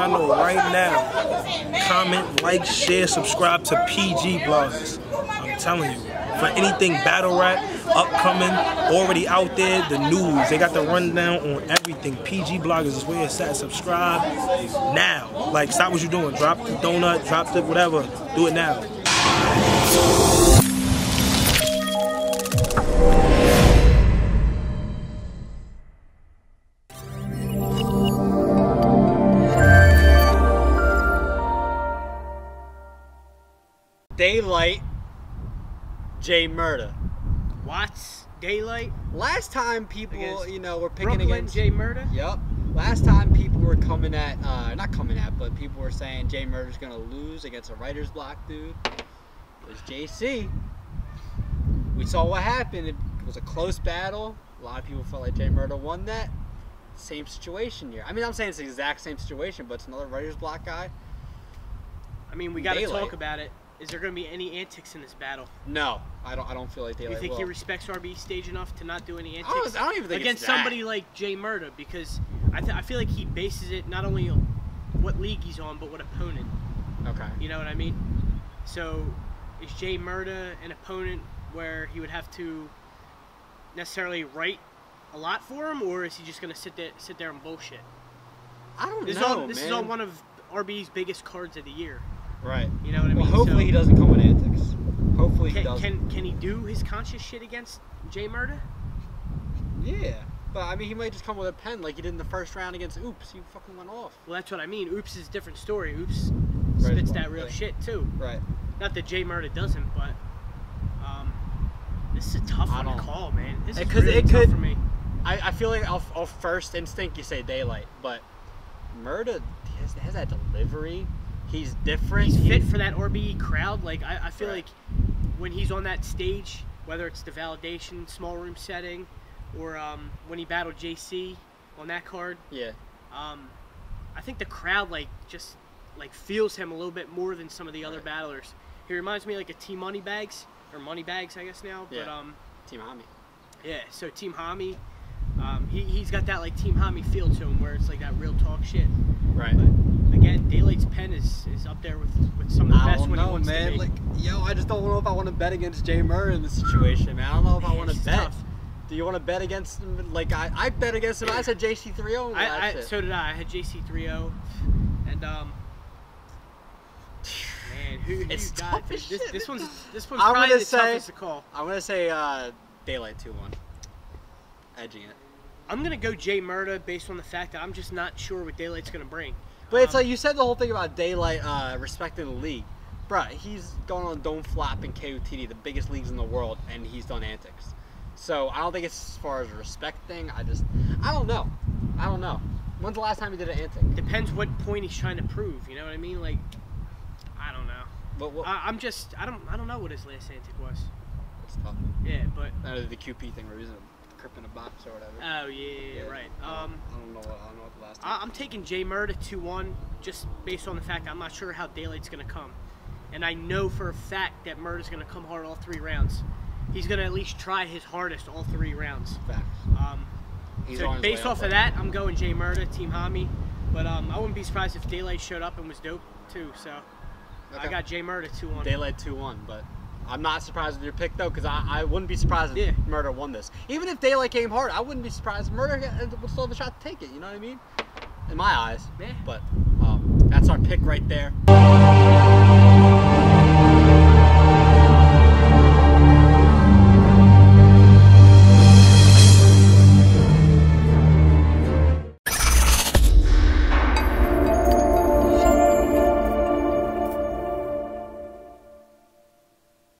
I know right now. Comment, like, share, subscribe to PG Bloggers. I'm telling you. For anything battle rap, upcoming, already out there, the news. They got the rundown on everything. PG Bloggers is where it's at. Subscribe now. Like, stop what you're doing. Drop the donut, drop the whatever. Do it now. Daylyt, J Murda. Watts, Daylyt, Last time people, you know, were picking Brooklyn, against. J Murda. Yep. Last time people were coming at, uh, not coming at, but people were saying J Murda's gonna lose against a writer's block dude. It was JC. We saw what happened. It was a close battle. A lot of people felt like J Murda won that. Same situation here. I mean, I'm saying it's the exact same situation, but it's another writer's block guy. I mean, we got to talk about it. Is there going to be any antics in this battle? No, I don't. I don't feel like Daylyt you think will. he respects RB stage enough to not do any I antics don't, I don't even think against somebody like J Murda? Because I, th- I feel like he bases it not only on what league he's on, but what opponent. Okay. You know what I mean? So, is J Murda an opponent where he would have to necessarily write a lot for him, or is he just going to sit there, sit there and bullshit? I don't This, know, is, on, this man. is on one of RB's biggest cards of the year. Right. You know what I Well, mean? hopefully So- he doesn't come with antics. Hopefully he Can, doesn't. can can he do his conscious shit against J Murda? Yeah. But I mean, he might just come with a pen like he did in the first round against Oops. He fucking went off. Well, that's what I mean. Oops is a different story. Oops Right, spits that real right. shit too. Right. Not that J Murda doesn't, but um, this is a tough I one to call, man. This is Because really it tough could- for me. I, I feel like off, off first instinct you say Daylyt, but Murda has, has that delivery. He's different. He's He- fit for that RBE crowd. Like I, I feel Right. like when he's on that stage, whether it's the validation small room setting, or um, when he battled JC on that card, Yeah. um, I think the crowd like just like feels him a little bit more than some of the other Right. battlers. He reminds me like a Team Moneybags or Moneybags, I guess now. But Yeah. um, Team Hami. yeah. So Team Hami, um, he he's got that like Team Hami feel to him, where it's like that real talk shit. Right. But again, Daylyt's pen is, is up there with, with some of the I best don't when he know, wants man. Like, yo, I just don't know if I want to bet against J Murda in this situation, man. I don't know if I want to bet. tough. Do you want to bet against him? Like, I, I bet against him. I said JC3 I, I so did I. I had JC30, and um, man, who, who It's you got? as This, shit. this one's this one's I'm probably gonna the say- toughest to call. I'm going to say uh, Daylyt 2 1. Edging it. I'm gonna go J Murda based on the fact that I'm just not sure what Daylyt's gonna bring. But it's Um, like you said the whole thing about Daylyt uh, respecting the league. Bruh, he's going on Don't Flop and KOTD, the biggest leagues in the world, and he's done antics. So I don't think it's as far as a respect thing. I just, I don't know. I don't know. When's the last time he did an antic? depends what point he's trying to prove. You know what I mean? Like, I don't know. But what, I, I'm just I don't I don't know what his last antic was. it's tough. Yeah, but Uh, the QP thing where he was in a crip in a box or whatever. oh yeah, yeah, yeah, right. I Um, don't, I don't know. What, I don't know what the last. I, time. I'm taking J Murda 2-1 just based on the fact I'm not sure how Daylyt's gonna come, and I know for a fact that Murda's gonna come hard all three rounds. He's gonna at least try his hardest all three rounds. Facts. Um, He's so based way up off right of that, I'm going J Murda, Team Hami. But um, I wouldn't be surprised if Daylyt showed up and was dope too. So I got J Murda 2-1. Daylyt 2 1, but I'm not surprised with your pick though, because I, I wouldn't be surprised if Yeah. Murda won this. Even if Daylyt came hard, I wouldn't be surprised. if Murda would still have a shot to take it, you know what I mean? In my eyes. Yeah. But um, that's our pick right there.